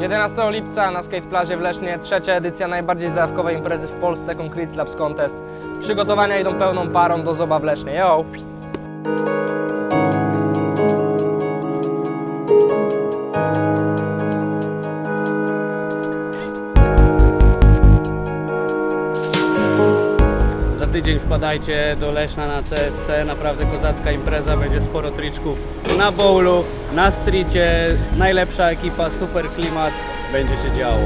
15 lipca na skateplazie w Lesznie trzecia edycja najbardziej zajawkowej imprezy w Polsce Concrete Slabs Contest. Przygotowania idą pełną parą do zoba w Lesznie. Yo! Za tydzień wpadajcie do Leszna na CSC, naprawdę kozacka impreza, będzie sporo triczków na bowlu, na streetie, najlepsza ekipa, super klimat, będzie się działo.